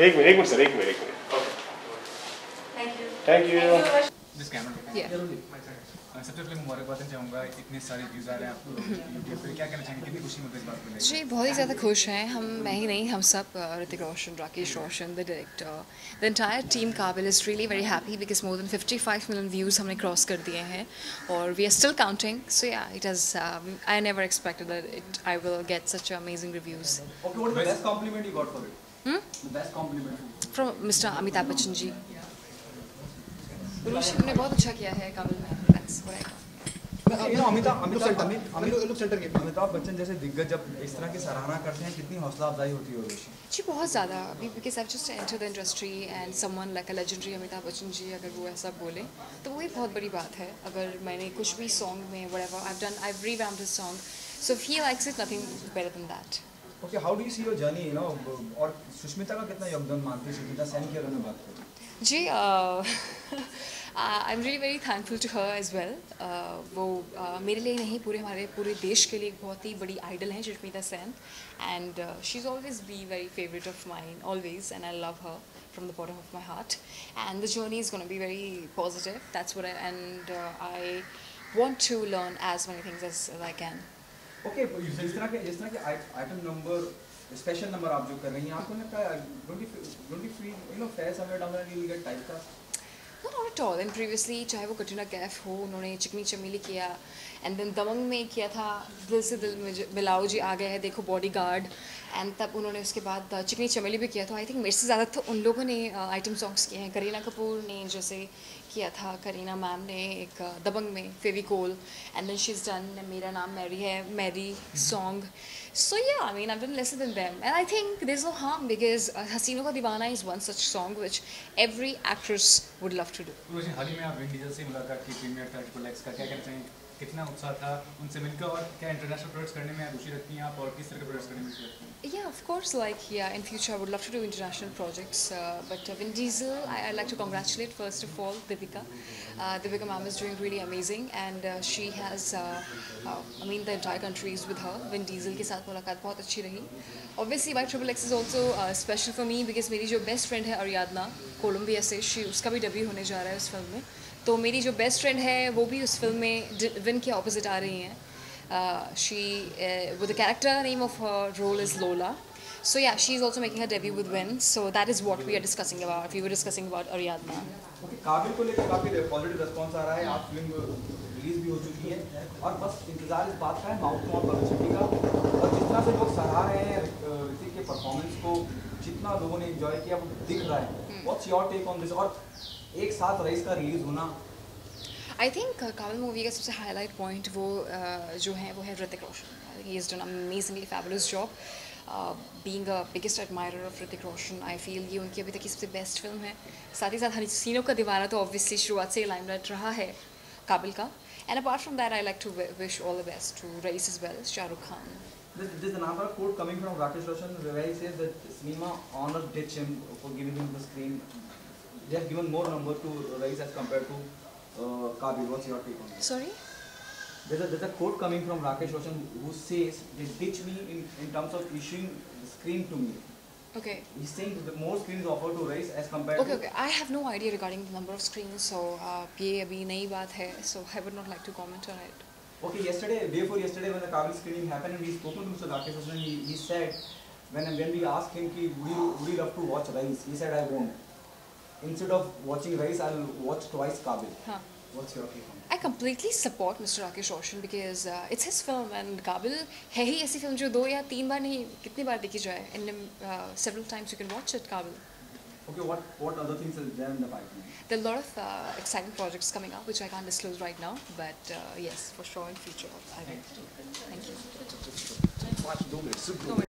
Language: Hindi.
एक मिनट एक मिनट सर एक मिनट एक minute. Thank you thank you जिस कैमरा Yeah. सबसे पहले मुबारकबाद चाहूँगा इतने सारे व्यूज़ आ रहे हैं आपको यूट्यूब पे। क्या कहना चाहेंगे? कितनी खुशी मिलती बात को जी बहुत ही ज़्यादा खुश हैं। हम मैं ही नहीं हम सब Hrithik Roshan Rakesh Roshan the director the entire team Kaabil is really very happy because more than 55 million views हमने क्रॉस कर दिए हैं और we are still counting so yeah it is I never expected that it I will get such amazing reviews Is the best compliment Amitabh Bachchan ji Rishi ने बहुत अच्छा किया है काबिल में That's what I got. Amitabh Amitabh Amit- Amit- लोग सेंटर के अमिताभ बच्चन जैसे दिग्गज जब इस तरह की सराहना करते हैं कितनी हौसला अफजाई होती है जी बहुत ज़्यादा। अभी because I just enter the industry and someone like a legendary Amitabh Bachchan ji अगर वो ऐसा बोले तो वो ही बहुत बड़ी बात है। अगर मैंने कुछ भी सॉन्ग में whatever I've done I've revamped his song. So if he likes it nothing better than that. Okay how do you see your journey you know और सुष्मिता का कितना योगदान मानती है? सुष्मिता सेन की अगर मैं बात करूँ। जी I am really very thankful to her as well वो uh, मेरे लिए नहीं पूरे हमारे पूरे देश के लिए एक बहुत ही बड़ी आइडल हैं Sushmita Sen. And she is always be very favourite of mine always and I love her from the bottom of my heart. And the journey is going to be very positive that's what I and uh, I want to learn as many things okay जिस तरह के जिस तरह के आइटम नंबर स्पेशल नंबर आप जो कर रही हैं आपको लगता है don't you feel you know fair somewhere down the line you will get type का No, not at all. And previously, चाहे वो कटरीना कैफ हो उन्होंने चिकनी चमेली किया एंड देन दमंग में किया था दिल से दिल में बिलाओ जी आ गए हैं देखो बॉडी गार्ड एंड तब उन्होंने उसके बाद uh, चिकनी चमेली भी किया। था आई थिंक मेरे से ज़्यादा तो उन लोगों ने आइटम सॉन्ग्स किए हैं। करीना कपूर ने जैसे किया था करीना मैम ने एक दबंग में Fevicol and then she is done मेरा नाम मैरी है, Mary song. So ya I mean I done them and I think this no harm because हसीनो का दीवाना is one such song which every actress would love to do हाल ही में आप से मुलाकात की कितना उत्साह था उनसे मिलकर और क्या इंटरनेशनल प्रोजेक्ट्स करने में रुचि रखती हैं आप और किस तरह के प्रोजेक्ट्स करने में रुचि रखती हैं? या of course like ya in future I would love to do international projects but Vin Diesel I I like to congratulate first of all Deepika Deepika ma'am is doing really amazing and she has I mean the entire countries with her Vin Diesel के साथ मुलाकात बहुत अच्छी रही obviously Y triple X is also special for me because मेरी जो बेस्ट फ्रेंड है अरियादना कोलम्बिया से शी उसका भी डब्यू होने जा रहा है उस फ़िल्म में तो मेरी जो बेस्ट फ्रेंड है वो भी उस फ़िल्म में विन के ऑपोजिट आ रही हैं she she the character name of role is Lola. So yeah, she's also making her debut with Win. So that is what we are discussing about. We were discussing about Ariadna. काबिल को लेकर काफ़ी पॉजिटिव रिस्पांस आ रहा है आप फ़िल्म रिलीज़ भी हो चुकी है और बस इंतज़ार इस बात का है माउथ टू माउथ पब्लिसिटी का और तरह से लोग सराह रहे हैं ऋतिक के परफॉर्मेंस को जितना लोगों ने एंजॉय किया वो दिख रहा है what's your take on this और एक साथ रईस का रिलीज़ होना। Think uh, काबिल मूवी का सबसे हाईलाइट पॉइंट वो uh, जो है वो है Hrithik Roshan he is done amazingly fabulous job being a biggest admirer of Hrithik Roshan I feel ये उनकी अभी तक की सबसे बेस्ट फ़िल्म है. साथ ही साथ हसीनों का दीवाना तो ऑब्वियसली शुरुआत से लाइमलाइट रहा है काबिल का. And apart from that I like to wish all the best to Raees is well Shahrukh Khan There's, there's another quote coming from Rakesh Roshan where he says that cinema honor ditch him for giving him the screen. They have given more number to Rais as compared to uh, Kabil. What's your take on this? Sorry There's a, there's a quote coming from Rakesh Roshan who says they ditch me in, in terms of issuing the screen to me. Okay He's saying that the more screens offered to Rais as compared Okay, to okay. I have no idea regarding the number of screens, so uh, ये अभी नई बात है, so I would not like to comment on it. Okay, yesterday, day before yesterday, when the Kabil screening happened, and we spoken to Mr. Rakesh Roshan, he, he said, when when we asked him, ki, would you would you love to watch Rais? He said, I won't. Instead of watching Rais, I'll watch twice Kabil. हाँ. What's your take on I completely support Mr. Rakesh Roshan because uh, it's his film and Kabil है ही ऐसी फिल्म जो दो या तीन बार नहीं कितनी बार देखी जाए and uh, several times you can watch it Kabil. that? Okay, what what other things are there in the pipeline? There are a lot of uh, exciting projects coming up which I can't disclose right now, but uh, yes, for sure in future I will. Thank you. पाँच दो मिनट